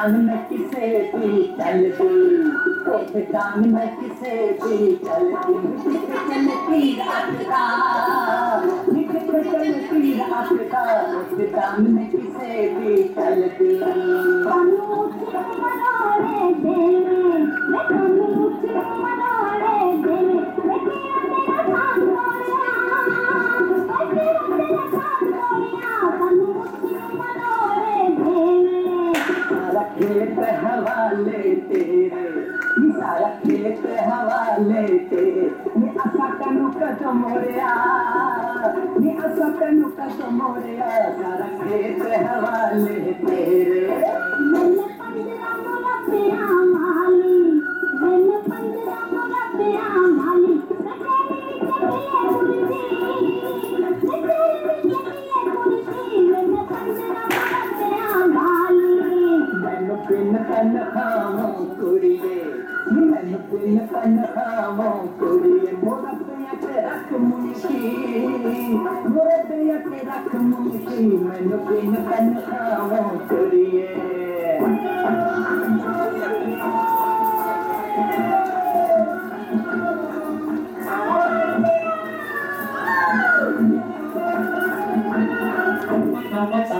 दान में किसे भी चलती उस दान में किसे भी चलती चलती रात का चलती रात का उस कान में किसे भी रे दी। खेत हवाले तेरे नी सारा खेत हवाले तेरे नी असा कनु कद मोरिया। नी असा कनु कद मोरिया। सारा खेत हवाले கண்ணகாமம் கூறியே நினைப்பின் கண்ணகாமம் கூறியே முகத்தையத்தை ரக்கு முனிஷி முகத்தையத்தை ரக்கு முனிஷி மனுப்பின் கண்ணகாமம் கூறியே Thank you.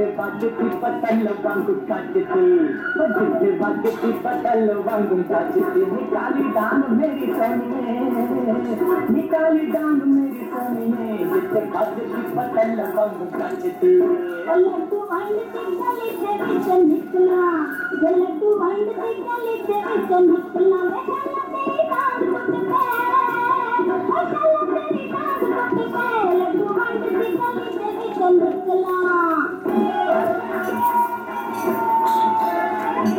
जिथे बजती पतल वांगू कटती जिथे बजती पतल वांगू कटती निकाली डांग मेरी सोनिए निकाली डांग मेरी सोनिए जिथे बजती पतल वांगू कटती तेरी कौन सुराई भर की नी तेरी कौन सुराई भर की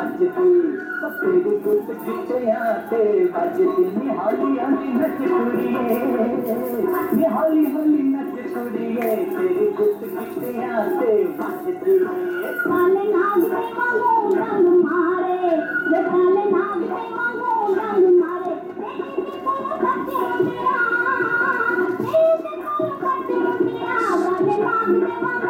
ते बजदी गुट गिट्टियाँ ते बजदी निहाली हली नच कुड़िए निहाली हली नच कुड़िए तेरी गुट गिट्टियाँ ते बजदी काले नाग पे मांगो रंग मारे ये काले नाग पे मांगो रंग मारे देखी कोलो खट्टे रुपया देखी कोलो खट्टे रुपया काले नाग पे मांगो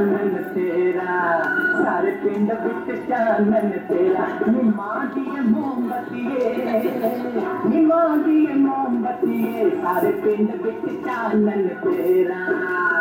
चानन तेरा सारे पिंड विच चानन तेरा नी माँ दी मोमबत्ती नी माँ दी मोमबत्तीए सारे पिंड बिच चानन तेरा